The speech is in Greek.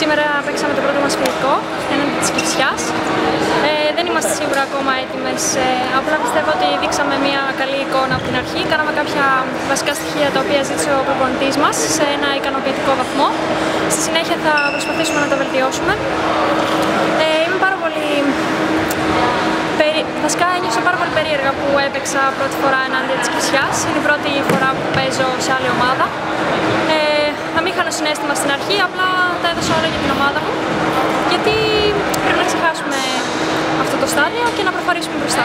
Σήμερα παίξαμε το πρώτο μας φιλικό, έναντι της Κυψιάς. Ε, δεν είμαστε σίγουρα ακόμα έτοιμες, ε, απλά πιστεύω ότι δείξαμε μια καλή εικόνα από την αρχή. Κάναμε κάποια βασικά στοιχεία τα οποία ζήτησε ο προπονητής μας σε ένα ικανοποιητικό βαθμό. Στη συνέχεια θα προσπαθήσουμε να το βελτιώσουμε. Ε, είμαι πάρα πολύ Περι... Βασικά ένιωσα πάρα πολύ περίεργα που έπαιξα πρώτη φορά ενάντια της Κυψιάς. Είναι η πρώτη φορά που παίζω σε άλλη ομάδα. Ε, να μην είχα συνέστημα στην αρχή, απλά τα έδωσα και να προχωρήσουμε μπροστά.